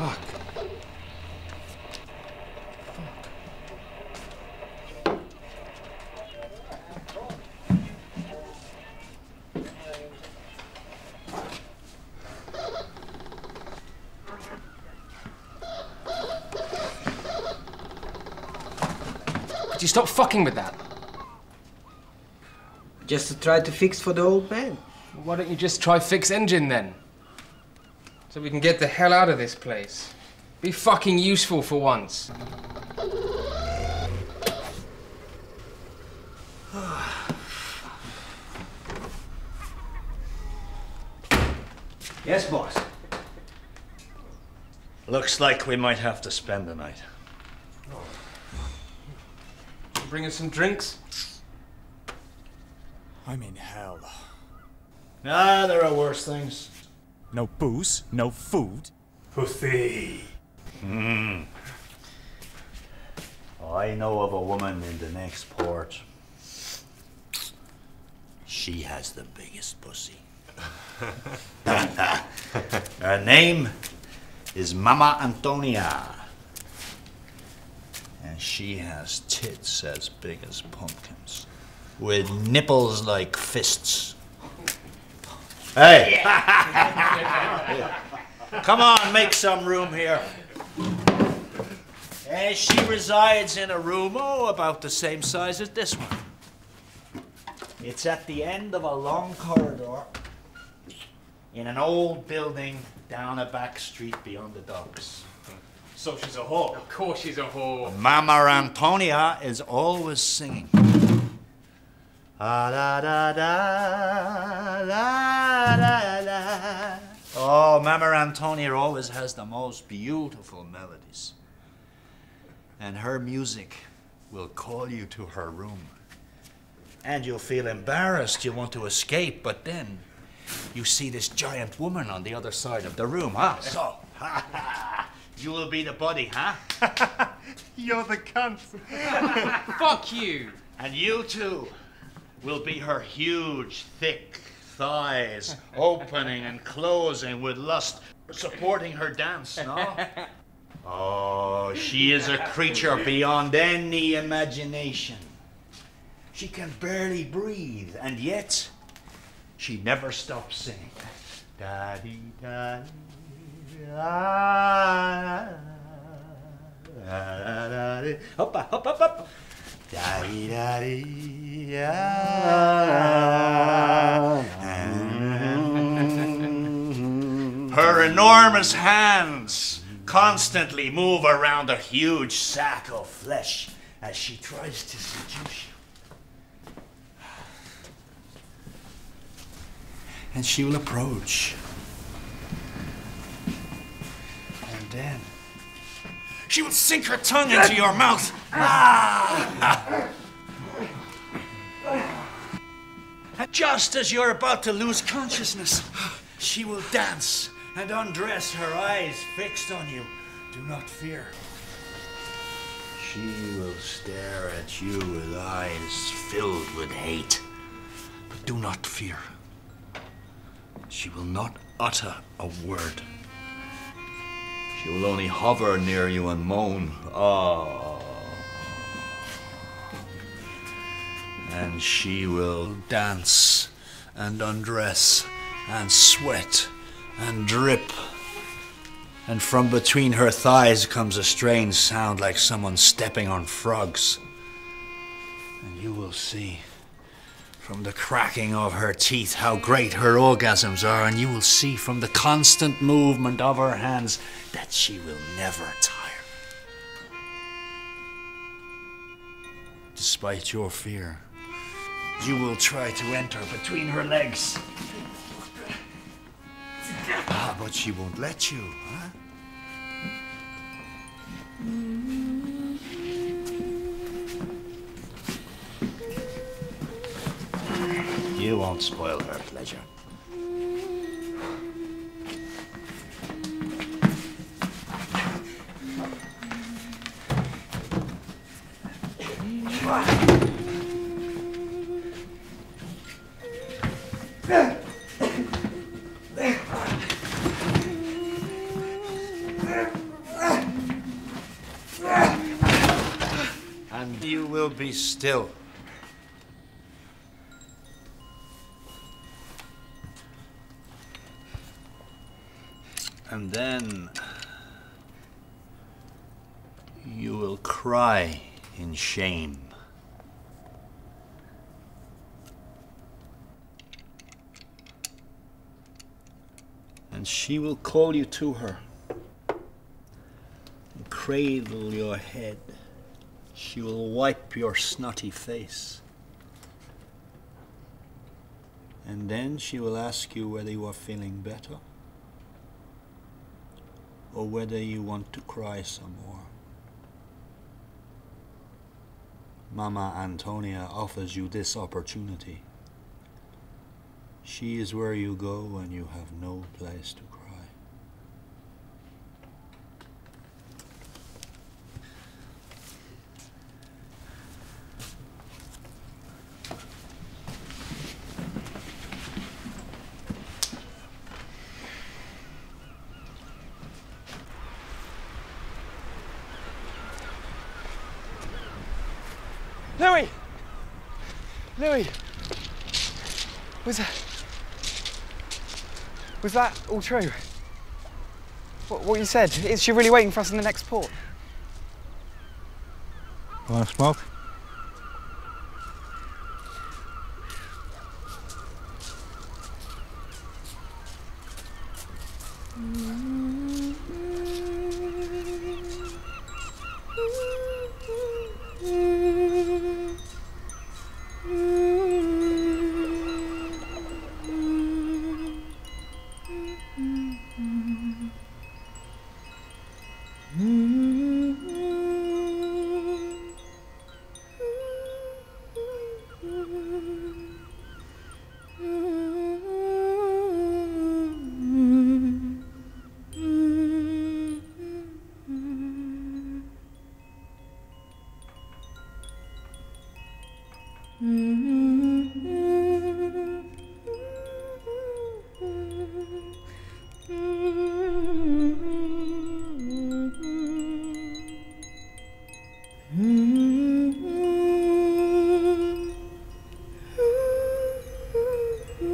Fuck. Fuck. You stop fucking with that? Just to try to fix for the old man. Why don't you just try fix engine then? So we can get the hell out of this place. Be fucking useful for once. Yes, boss. Looks like we might have to spend the night. Bring us some drinks? I'm in hell. Ah, there are worse things. No booze, no food. Pussy. Hmm. I know of a woman in the next port. She has the biggest pussy. Her name is Mama Antonia. And she has tits as big as pumpkins, with nipples like fists. Hey! Come on, make some room here. Eh, she resides in a room, oh, about the same size as this one. It's at the end of a long corridor in an old building down a back street beyond the docks. So she's a whore. Of course she's a whore. Mama Antonia is always singing. Ah, da, da, da, Antonia always has the most beautiful melodies. And her music will call you to her room. And you'll feel embarrassed, you want to escape, but then you see this giant woman on the other side of the room, huh? So, you will be the buddy, huh? You're the cunt. Fuck you. And you too will be her huge, thick thighs, opening and closing with lust, supporting her dance, no? Oh, she is a creature beyond any imagination. She can barely breathe, and yet she never stops singing. Da-dee, da-dee, da, da, da, dee. Hop, hop, hop, hop. Da-dee, da-dee, da. Her enormous hands constantly move around a huge sack of flesh as she tries to seduce you. And she will approach. And then she will sink her tongue into your mouth. Ah! And just as you're about to lose consciousness, she will dance and undress, her eyes fixed on you. Do not fear. She will stare at you with eyes filled with hate. But do not fear. She will not utter a word. She will only hover near you and moan, Ah. And she will dance and undress and sweat and drip. And from between her thighs comes a strange sound like someone stepping on frogs. And you will see from the cracking of her teeth how great her orgasms are, and you will see from the constant movement of her hands that she will never tire. Despite your fear, you will try to enter between her legs. Ah, but she won't let you, huh? You won't spoil her pleasure. And be still. And then you will cry in shame. And she will call you to her and cradle your head. She will wipe your snotty face. And then she will ask you whether you are feeling better or whether you want to cry some more. Mama Antonia offers you this opportunity. She is where you go when you have no place to cry. Louis! Louis! Was that. Was that all true? What, what you said? Is she really waiting for us in the next port? Want to smoke?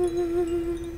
you.